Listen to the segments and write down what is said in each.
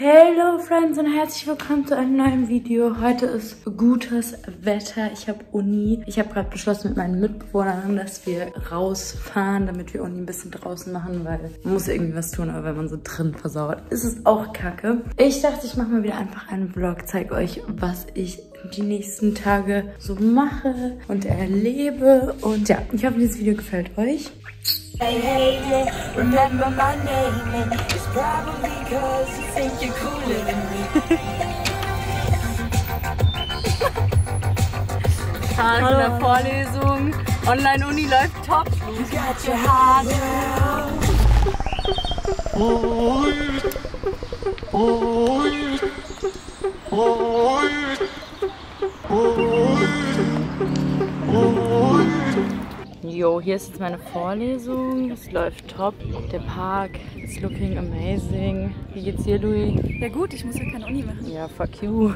Hello Friends und herzlich willkommen zu einem neuen Video. Heute ist gutes Wetter. Ich habe Uni. Ich habe gerade beschlossen mit meinen Mitbewohnern, dass wir rausfahren, damit wir Uni ein bisschen draußen machen, weil man muss irgendwie was tun, aber wenn man so drin versauert, ist es auch kacke. Ich dachte, ich mache mal wieder einfach einen Vlog, zeige euch, was ich die nächsten Tage so mache und erlebe. Und ja, ich hoffe, dieses Video gefällt euch. Hey, hey, yeah, remember my name Tag in der Vorlesung. Online-Uni läuft top. You got your heart down. Jo, hier ist jetzt meine Vorlesung. Es läuft top. Der Park ist looking amazing. Wie geht's dir, Louis? Ja gut, ich muss ja keine Uni machen. Ja, fuck you.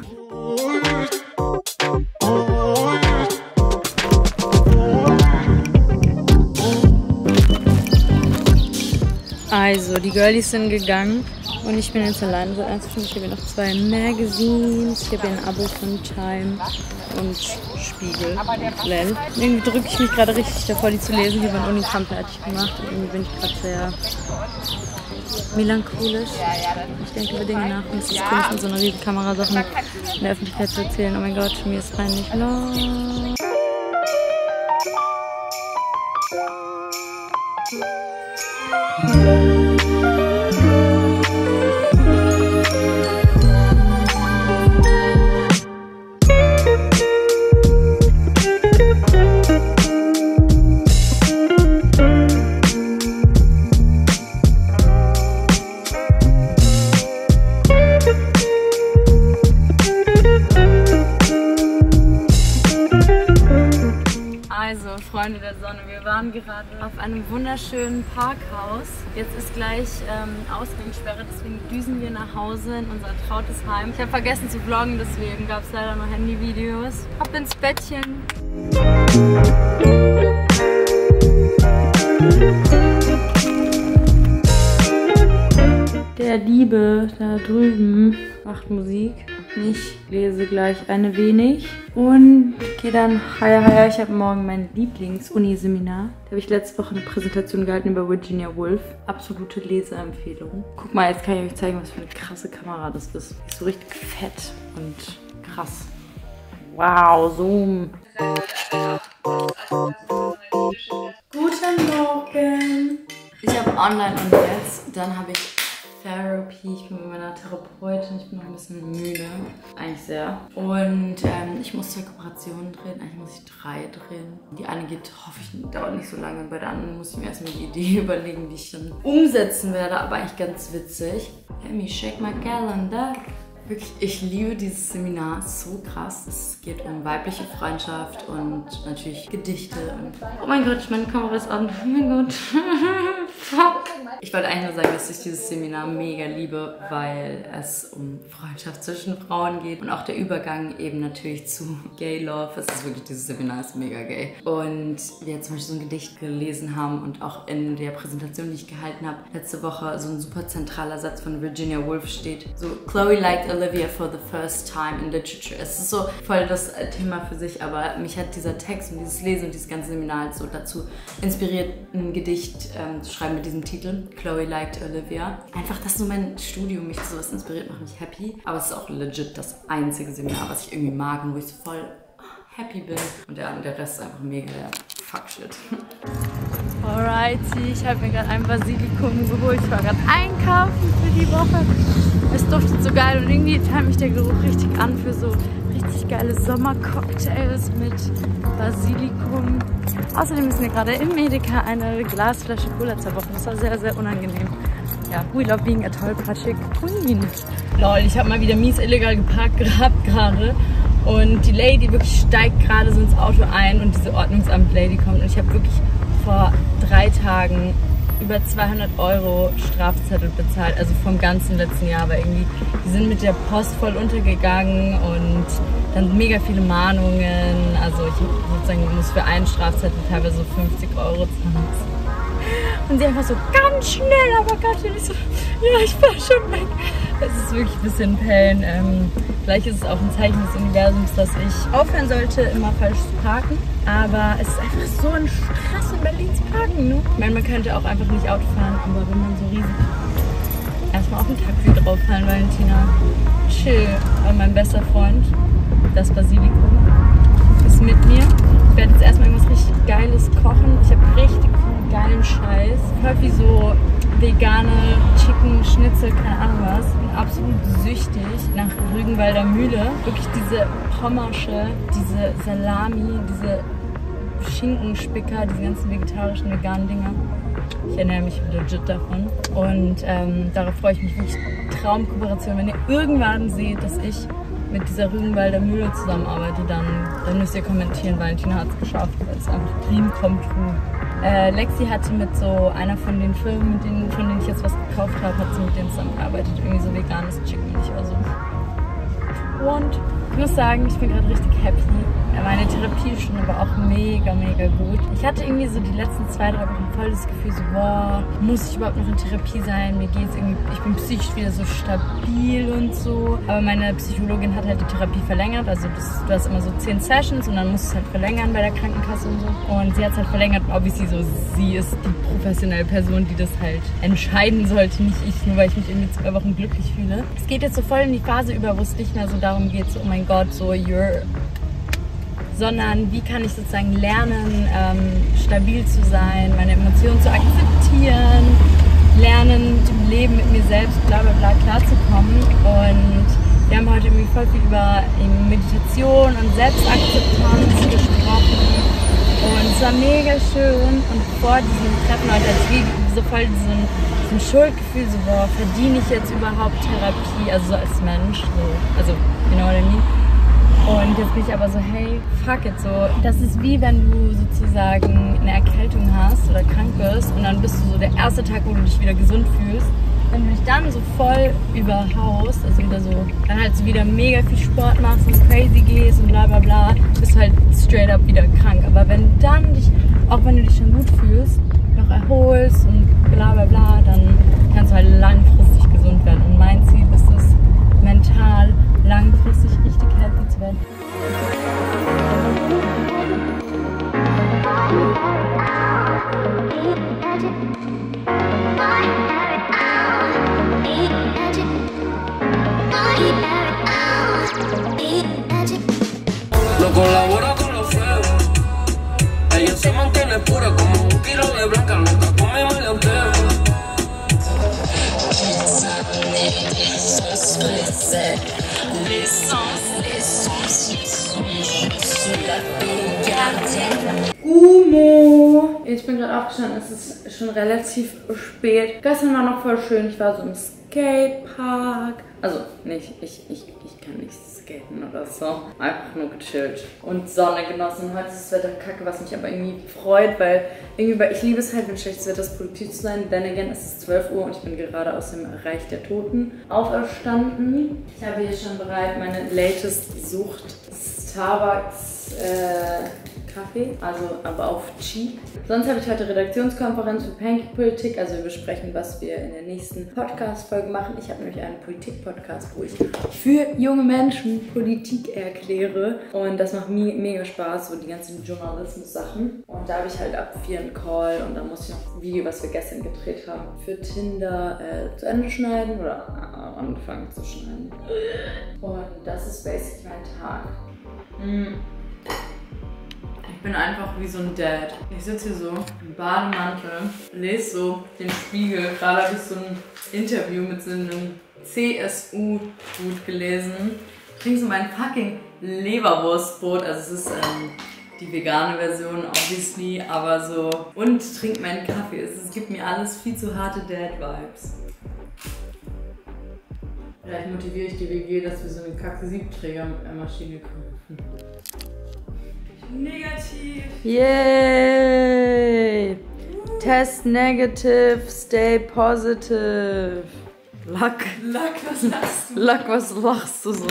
Also, die Girlies sind gegangen und ich bin jetzt alleine seit 1 Ich habe noch zwei Magazines. Ich habe ein Abo von Time und Spiegel und. Irgendwie drücke ich mich gerade richtig davor, die zu lesen. Die waren Unikram fertig gemacht und irgendwie bin ich gerade sehr melancholisch. Ich denke über Dinge nach und es ist komisch, mit so einer riesigen Kamera Sachen in der Öffentlichkeit zu erzählen. Oh mein Gott, mir ist peinlich. No. Waren gerade auf einem wunderschönen Parkhaus. Jetzt ist gleich ähm, Ausgangssperre, deswegen düsen wir nach Hause in unser trautes Heim. Ich habe vergessen zu vloggen, deswegen gab es leider nur Handyvideos. Ab ins Bettchen. Der Liebe da drüben macht Musik. Ich lese gleich eine wenig und gehe dann heia heia. Ich habe morgen mein Lieblings-Uni-Seminar. Da habe ich letzte Woche eine Präsentation gehalten über Virginia Woolf. Absolute Leseempfehlung. Guck mal, jetzt kann ich euch zeigen, was für eine krasse Kamera das ist. Die ist so richtig fett und krass. Wow, Zoom. Guten Morgen. Ich habe online und jetzt, dann habe ich Therapy. Ich bin mit meiner Therapeutin. Ich bin noch ein bisschen müde. Eigentlich sehr. Und ähm, ich muss zwei Kooperationen drehen. Eigentlich muss ich drei drehen. Die eine geht, hoffe ich, dauert nicht so lange. Bei der anderen muss ich mir erstmal die Idee überlegen, wie ich dann umsetzen werde. Aber eigentlich ganz witzig. Let me shake my calendar. Wirklich, ich liebe dieses Seminar so krass. Es geht um weibliche Freundschaft und natürlich Gedichte. Und oh mein Gott, meine Kamera ist an. Oh mein Gott. Ich wollte eigentlich nur sagen, dass ich dieses Seminar mega liebe, weil es um Freundschaft zwischen Frauen geht und auch der Übergang eben natürlich zu Gay Love. Es ist wirklich, dieses Seminar ist mega gay. Und wir zum Beispiel so ein Gedicht gelesen haben und auch in der Präsentation, die ich gehalten habe, letzte Woche so ein super zentraler Satz von Virginia Woolf steht. So, Chloe liked Olivia for the first time in literature. Es ist so voll das Thema für sich, aber mich hat dieser Text und dieses Lesen und dieses ganze Seminar halt so dazu inspiriert, ein Gedicht ähm, zu schreiben mit diesem Titel. Chloe liked Olivia. Einfach, dass nur mein Studium mich sowas inspiriert, macht mich happy. Aber es ist auch legit das einzige Seminar, was ich irgendwie mag und wo ich so voll happy bin. Und der, der Rest ist einfach mega der Fuck-Shit. Alrighty, ich habe mir gerade ein Basilikum geholt. Ich war gerade einkaufen für die Woche. Es duftet so geil und irgendwie teilt mich der Geruch richtig an für so richtig geile Sommercocktails mit Basilikum. Außerdem ist mir gerade im Medika eine Glasflasche Cola zerbrochen. Das war sehr, sehr unangenehm. Ja, we love being a tollpatschig Queen. Lol, ich habe mal wieder mies illegal geparkt gehabt gerade. Und die Lady wirklich steigt gerade so ins Auto ein und diese Ordnungsamt-Lady kommt. Und ich habe wirklich vor drei Tagen über 200 Euro Strafzettel bezahlt, also vom ganzen letzten Jahr, aber irgendwie, die sind mit der Post voll untergegangen und dann mega viele Mahnungen, also ich sozusagen muss für einen Strafzettel teilweise so 50 Euro zahlen. Und sie einfach so ganz schnell, aber ganz schnell. Ich so, ja, ich war schon weg. Es ist wirklich ein bisschen Pain. Ähm, vielleicht ist es auch ein Zeichen des Universums, dass ich aufhören sollte, immer falsch zu parken. Aber es ist einfach so ein Stress in Berlin zu parken. Ne? Ich meine, man könnte auch einfach nicht Auto fahren, aber wenn man so riesig erstmal auf ein Taxi drauffallen, Valentina. Chill. Aber mein bester Freund, das Basilikum, ist mit mir. Ich werde jetzt erstmal irgendwas richtig Geiles kochen. Ich habe richtig viel geilen Scheiß. Häufig so vegane Chicken, Schnitzel, keine Ahnung was. Bin absolut süchtig nach Rügenwalder Mühle. Wirklich diese Pommersche, diese Salami, diese Schinkenspicker, diese ganzen vegetarischen, veganen Dinger. Ich ernähre mich legit davon. Und ähm, darauf freue ich mich wirklich. Traumkooperation. Wenn ihr irgendwann seht, dass ich mit dieser Rügenwalder Mühle zusammenarbeite, dann, dann müsst ihr kommentieren, Valentina hat es geschafft, weil es einfach Dream come true. Äh, Lexi hatte mit so einer von den Filmen, mit denen, von denen ich jetzt was gekauft habe, hat sie mit denen zusammengearbeitet. Irgendwie so veganes Chicken. Ich war so. Und ich muss sagen, ich bin gerade richtig happy. Meine Therapiestunde war auch mega, mega gut. Ich hatte irgendwie so die letzten zwei, drei Wochen voll das Gefühl, so, boah, muss ich überhaupt noch in Therapie sein? Mir geht's irgendwie, ich bin psychisch wieder so stabil und so. Aber meine Psychologin hat halt die Therapie verlängert. Also das, du hast immer so zehn Sessions und dann musst du es halt verlängern bei der Krankenkasse und so. Und sie hat es halt verlängert und obviously so, sie ist die professionelle Person, die das halt entscheiden sollte, nicht ich, nur weil ich mich irgendwie zwei Wochen glücklich fühle. Es geht jetzt so voll in die Phase über, wo es nicht mehr so darum geht, so, oh mein Gott, so, you're sondern wie kann ich sozusagen lernen, ähm, stabil zu sein, meine Emotionen zu akzeptieren, lernen, im Leben mit mir selbst, bla bla bla, klarzukommen. Und wir haben heute irgendwie voll viel über Meditation und Selbstakzeptanz gesprochen. Und es war mega schön. Und vor diesem Treffen heute hatte ich so voll diesen, diesen Schuldgefühl, so, boah, verdiene ich jetzt überhaupt Therapie, also so als Mensch, so, also, you know what I mean? Und jetzt bin ich aber so, hey, fuck it, so. Das ist wie wenn du sozusagen eine Erkältung hast oder krank bist und dann bist du so der erste Tag, wo du dich wieder gesund fühlst. Wenn du dich dann so voll überhaust, also wieder so, dann halt so wieder mega viel Sport machst und crazy gehst und bla bla bla, bist halt straight up wieder krank. Aber wenn dann dich, auch wenn du dich schon gut fühlst, noch erholst und bla bla bla, dann kannst du halt langfristig gesund werden. Und mein Ziel ist es, No colabora con los feos. Ella se mantiene pura como un kilo de blanca, nunca come maleanteo. Umo! Ich bin gerade aufgestanden, es ist schon relativ spät. Gestern war noch voll schön, ich war so im Skatepark. Also nicht, ich, ich, ich kann nicht skaten oder so. Einfach nur gechillt und Sonne genossen. Heute ist das Wetter kacke, was mich aber irgendwie freut, weil irgendwie, weil ich liebe es halt, wenn schlechtes Wetter ist, produktiv zu sein. Then again, es ist 12 Uhr und ich bin gerade aus dem Reich der Toten auferstanden. Ich habe hier schon bereit meine latest Sucht Starbucks äh, Kaffee, also aber auf cheap. Sonst habe ich heute Redaktionskonferenz für Pancake-Politik, also wir besprechen, was wir in der nächsten Podcast-Folge machen. Ich habe nämlich einen Politik-Podcast, wo ich für junge Menschen Politik erkläre und das macht mir mega Spaß, so die ganzen Journalismus-Sachen. Und da habe ich halt ab 4 einen Call und da muss ich noch ein Video, was wir gestern gedreht haben, für Tinder äh, zu Ende schneiden oder anfangen zu schneiden. Und das ist basically mein Tag. Mm. Ich bin einfach wie so ein Dad. Ich sitze hier so im Bademantel, lese so den Spiegel. Gerade habe ich so ein Interview mit so einem CSU-Dude gelesen. Trinke so mein fucking Leberwurstbrot. Also es ist ähm, die vegane Version, obviously, aber so. Und trinke meinen Kaffee. Es, gibt mir alles viel zu harte Dad-Vibes. Vielleicht motiviere ich die WG, dass wir so eine kacke Siebträgermaschine kaufen. Negativ. Yay! Test negative, stay positive. Luck. Luck, was lachst du? Luck, was lachst du so?